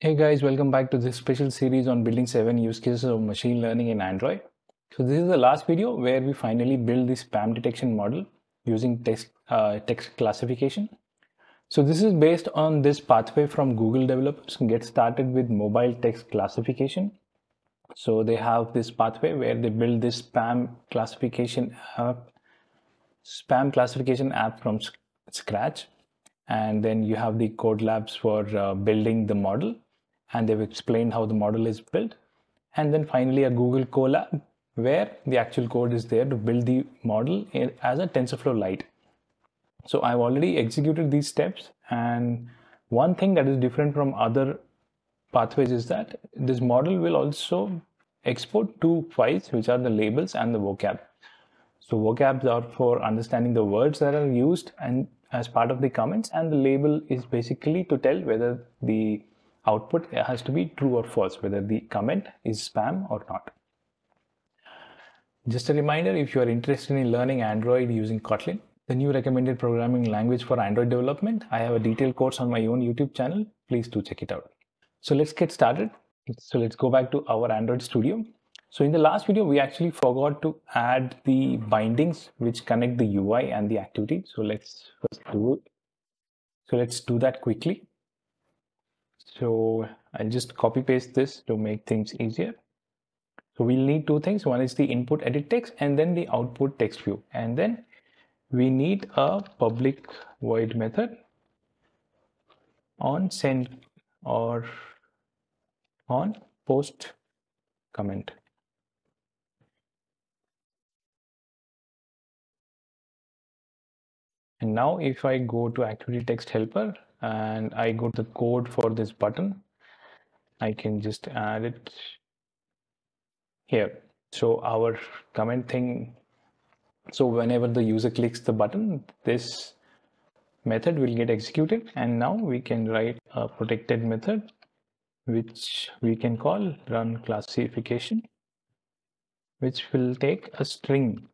Hey guys, welcome back to this special series on building seven use cases of machine learning in Android. So this is the last video where we finally build the spam detection model using text, uh, text classification. So this is based on this pathway from Google developers get started with mobile text classification. So they have this pathway where they build this spam classification app, spam classification app from scratch. And then you have the code labs for uh, building the model and they've explained how the model is built. And then finally a Google Colab where the actual code is there to build the model as a TensorFlow Lite. So I've already executed these steps and one thing that is different from other pathways is that this model will also export two files which are the labels and the vocab. So vocabs are for understanding the words that are used and as part of the comments and the label is basically to tell whether the output has to be true or false, whether the comment is spam or not. Just a reminder, if you are interested in learning Android using Kotlin, the new recommended programming language for Android development, I have a detailed course on my own YouTube channel. Please do check it out. So let's get started. So let's go back to our Android studio. So in the last video, we actually forgot to add the bindings which connect the UI and the activity. So let's first do it. So let's do that quickly. So I'll just copy paste this to make things easier. So we'll need two things. One is the input edit text and then the output text view. And then we need a public void method on send or on post comment. And now if I go to activity text helper and I go to the code for this button, I can just add it here. So our comment thing, so whenever the user clicks the button, this method will get executed and now we can write a protected method which we can call run classification which will take a string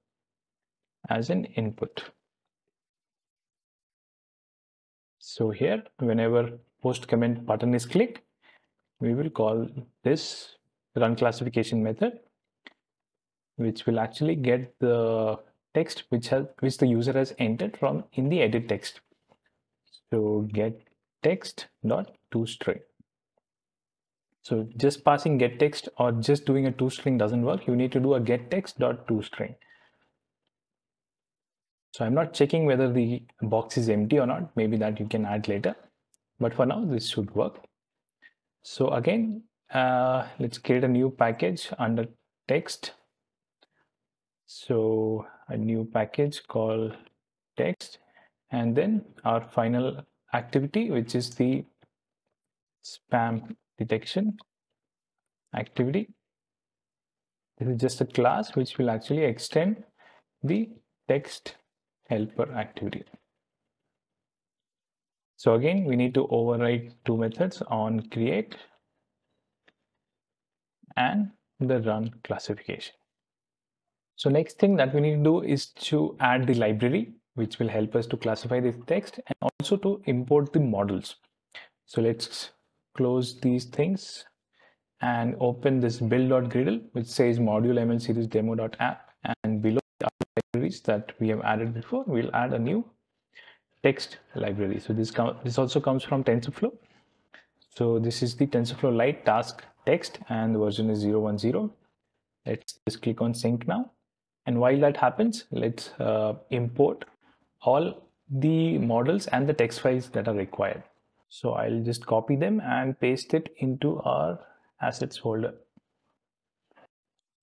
as an input. So here, whenever post comment button is clicked, we will call this run classification method, which will actually get the text which has which the user has entered from in the edit text. So get text dot toString. So just passing get text or just doing a toString doesn't work. You need to do a get text dot toString. So I'm not checking whether the box is empty or not. Maybe that you can add later. But for now, this should work. So again, uh, let's create a new package under text. So a new package called text and then our final activity, which is the spam detection activity. This is just a class which will actually extend the text helper activity. So again, we need to override two methods on create and the run classification. So next thing that we need to do is to add the library, which will help us to classify this text and also to import the models. So let's close these things and open this build.gradle, which says module ml series demo.app and below the libraries that we have added before, we'll add a new text library. So this, this also comes from TensorFlow. So this is the TensorFlow Lite task text and the version is 010. Let's just click on sync now. And while that happens, let's uh, import all the models and the text files that are required. So I'll just copy them and paste it into our assets folder.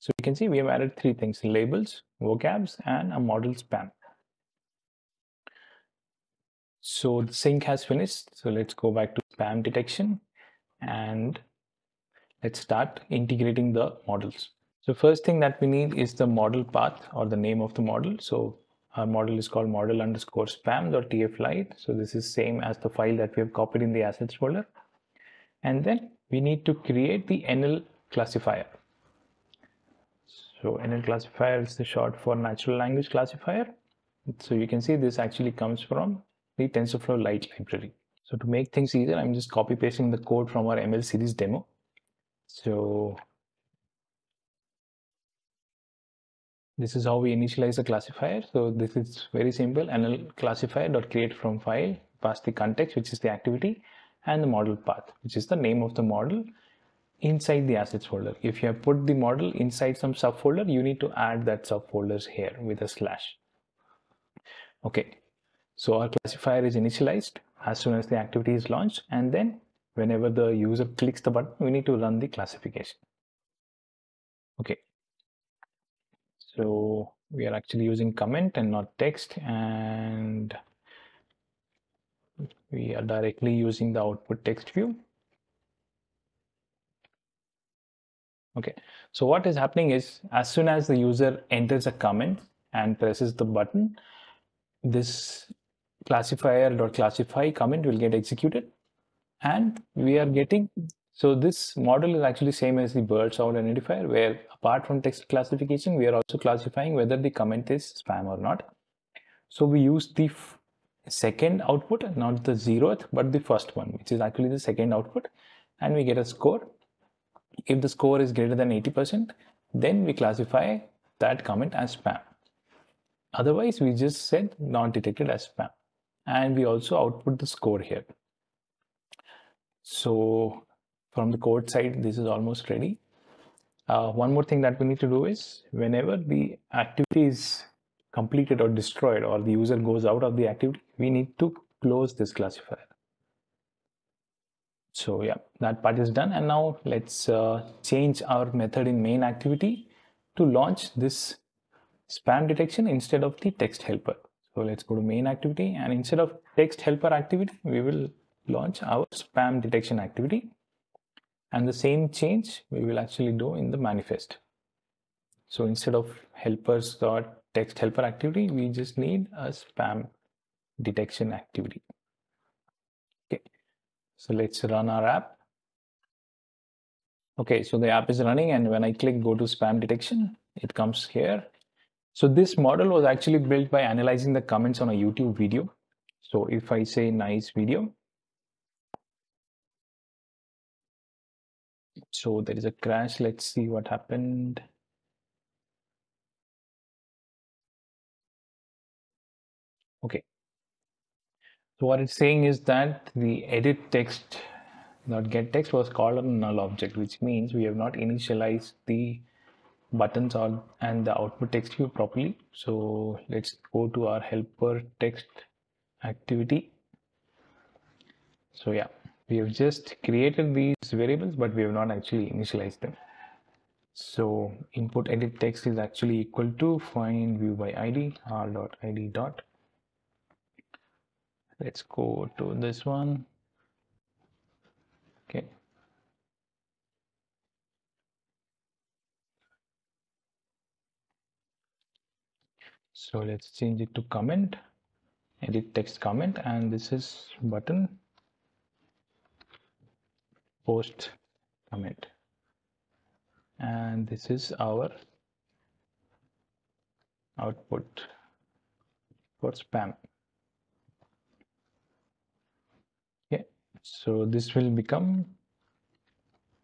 So you can see we have added three things, labels, vocabs, and a model spam. So the sync has finished. So let's go back to spam detection and let's start integrating the models. So first thing that we need is the model path or the name of the model. So our model is called model underscore spam.tflite. So this is same as the file that we have copied in the assets folder. And then we need to create the NL classifier. So NL classifier is the short for natural language classifier. So you can see this actually comes from the TensorFlow Lite library. So to make things easier, I'm just copy pasting the code from our ML series demo. So this is how we initialize the classifier. So this is very simple. NL classifier dot create from file, pass the context, which is the activity, and the model path, which is the name of the model inside the assets folder. If you have put the model inside some subfolder, you need to add that subfolders here with a slash. Okay, so our classifier is initialized as soon as the activity is launched and then whenever the user clicks the button, we need to run the classification. Okay, so we are actually using comment and not text and we are directly using the output text view. Okay, so what is happening is as soon as the user enters a comment and presses the button, this classifier dot classify comment will get executed. And we are getting so this model is actually same as the bird sound identifier where apart from text classification we are also classifying whether the comment is spam or not. So we use the second output not the zeroth but the first one which is actually the second output and we get a score if the score is greater than 80% then we classify that comment as spam. Otherwise we just said not detected as spam. And we also output the score here. So from the code side this is almost ready. Uh, one more thing that we need to do is whenever the activity is completed or destroyed or the user goes out of the activity we need to close this classifier so yeah that part is done. And now let's uh, change our method in main activity to launch this spam detection instead of the text helper. So let's go to main activity. And instead of text helper activity we will launch our spam detection activity. And the same change we will actually do in the manifest. So instead of helpers dot text helper activity we just need a spam detection activity so let's run our app. Okay so the app is running and when i click go to spam detection it comes here. So this model was actually built by analyzing the comments on a youtube video. So if i say nice video so there is a crash. Let's see what happened. Okay so what it's saying is that the edit text not get text was called a null object which means we have not initialized the buttons on and the output text view properly. So let's go to our helper text activity. So yeah we have just created these variables but we have not actually initialized them. So input edit text is actually equal to find view by id r dot id dot let's go to this one. Okay. So let's change it to comment. Edit text comment and this is button. Post comment. And this is our output for spam okay so this will become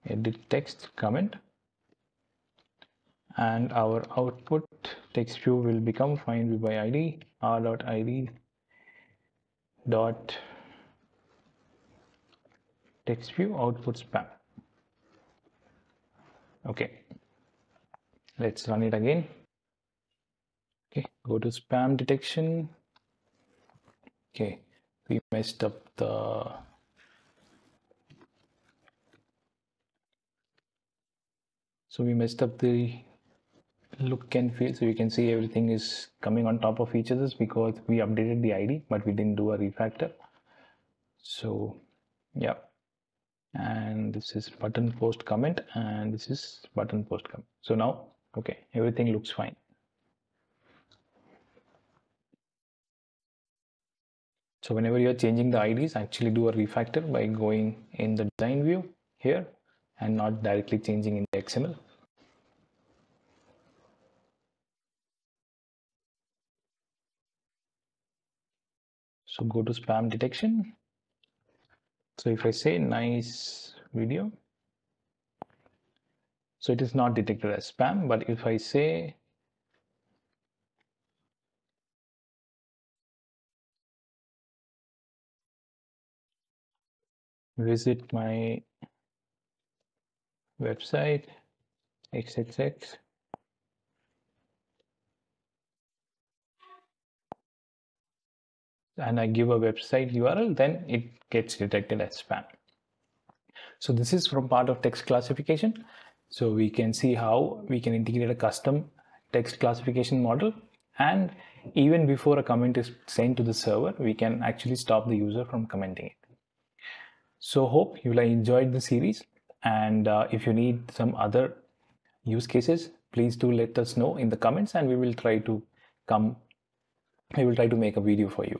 edit text comment. And our output text view will become find view by id r dot id dot text view output spam okay. Let's run it again. Okay go to spam detection. Okay we messed up the so we messed up the look and feel. So you can see everything is coming on top of each other because we updated the id but we didn't do a refactor. So yeah. And this is button post comment and this is button post comment so now okay everything looks fine. So whenever you're changing the IDs actually do a refactor by going in the design view here and not directly changing in the XML so go to spam detection. So if I say nice video, so it is not detected as spam, but if I say visit my website xxx and I give a website URL, then it gets detected as spam. So this is from part of text classification. So we can see how we can integrate a custom text classification model and even before a comment is sent to the server, we can actually stop the user from commenting it. So hope you enjoyed the series and uh, if you need some other use cases, please do let us know in the comments and we will try to come, we will try to make a video for you.